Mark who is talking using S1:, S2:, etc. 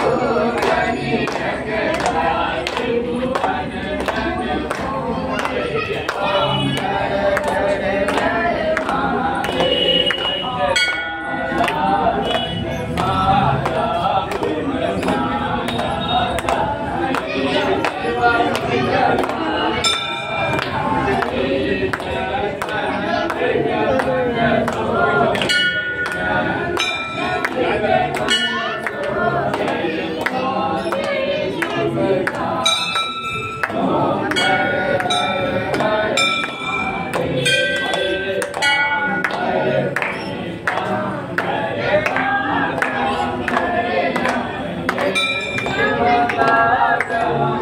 S1: Thank you. Abraão.